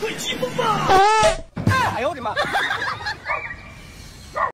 会疾风吧？哎呦，我的妈。